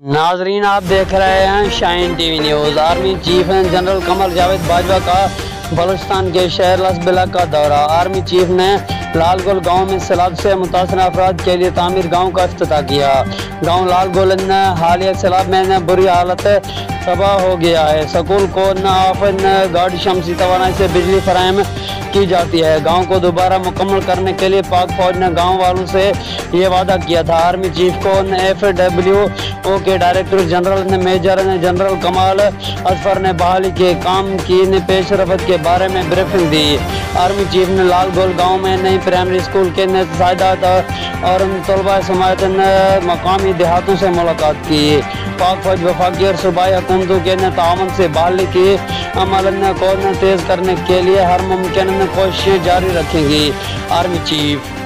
नाजरीन, आप देख रहे हैं Shine TV news. Army chief general Qamar Javed Bajwa का बलुचिस्तान के शहर लसबिला का दौरा। आर्मी चीफ ने लाल लालगोल गाँव में सैलाब से मुतासर अफराद के लिए तामीर गाँव का अफ्त किया। गाँव लाल गाँव ने हालिया सैलाब में बुरी हालत तबाह हो गया है। स्कूल को न ऑफ़ न गाड़ी शमसी तोानाई से बिजली फराहम की जाती है। गाँव को दोबारा मुकम्मल करने के लिए पाक फौज ने गाँव वालों से ये वादा किया था। आर्मी चीफ को एफ़ डब्ल्यू ओ के डायरेक्टर जनरल, ने मेजर, ने जनरल कमाल अजफर ने बहाली के काम की, ने पेश रफ्त के बारे में ब्रीफिंग दी। आर्मी चीफ ने लाल गोल गाँव में नई प्राइमरी स्कूल के नजायदात और तलबा समात मकामी देहातों से मुलाकात की। पाक फौज वफाकी और सूबाई हुकूमतों के तावन से बहाली की। अमल को तेज़ करने के लिए हर मुमकिन कोशिशें जारी रखेंगी। Army chief